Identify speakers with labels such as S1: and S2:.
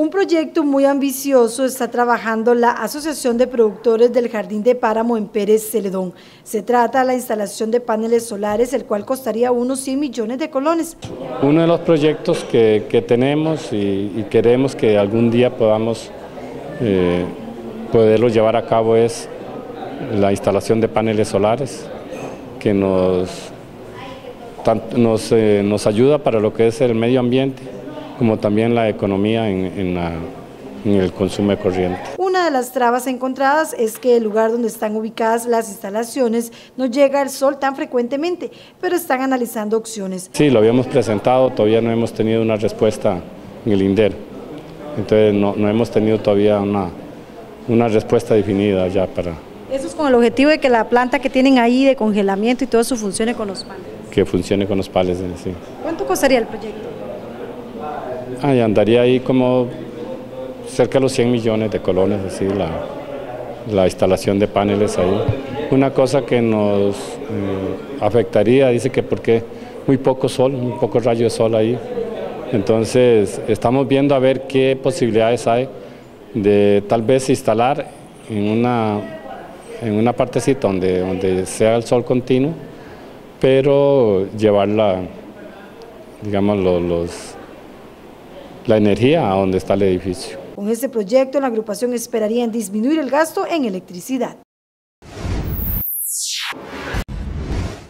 S1: Un proyecto muy ambicioso está trabajando la Asociación de Productores del Jardín de Páramo en Pérez Celedón. Se trata de la instalación de paneles solares, el cual costaría unos 100 millones de colones.
S2: Uno de los proyectos que, tenemos y, queremos que algún día podamos eh, poderlo llevar a cabo es la instalación de paneles solares que nos, nos, eh, nos ayuda para lo que es el medio ambiente como también la economía en, el consumo de corriente.
S1: Una de las trabas encontradas es que el lugar donde están ubicadas las instalaciones no llega el sol tan frecuentemente, pero están analizando opciones.
S2: Sí, lo habíamos presentado, todavía no hemos tenido una respuesta en el INDER, entonces no, hemos tenido todavía una, una respuesta definida ya para...
S1: Eso es con el objetivo de que la planta que tienen ahí de congelamiento y todo eso funcione con los paneles.
S2: Que funcione con los paneles, sí.
S1: ¿Cuánto costaría el proyecto?
S2: Andaría ahí como cerca de los 100 millones de colones, así la, instalación de paneles ahí. Una cosa que nos eh, afectaría, dice que porque muy poco sol, muy poco rayo de sol ahí. Entonces estamos viendo a ver qué posibilidades hay de tal vez instalar en una, en una partecita donde, donde sea el sol continuo, pero llevarla, digamos, los la energía a donde está el edificio.
S1: Con este proyecto, la agrupación esperaría en disminuir el gasto en electricidad.